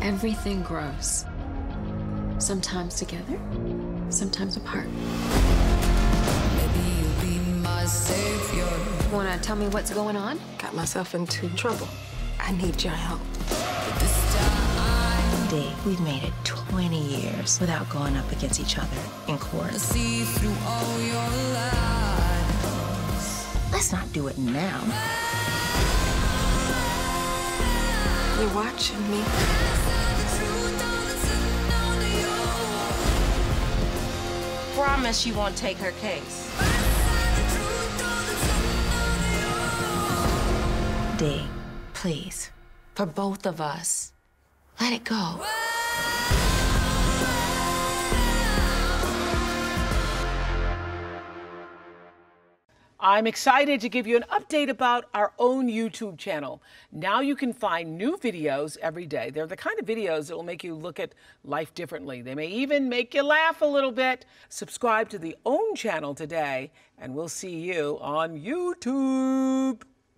Everything grows. Sometimes together, sometimes apart. Maybe you'll be my savior. Wanna tell me what's going on? Got myself into trouble. I need your help. But this time, Dee, we've made it 20 years without going up against each other in court. See through all your. Let's not do it now. You're watching me. Promise you won't take her case. Dee, please, for both of us, let it go. I'm excited to give you an update about our own YouTube channel. Now you can find new videos every day. They're the kind of videos that will make you look at life differently. They may even make you laugh a little bit. Subscribe to the OWN channel today, and we'll see you on YouTube.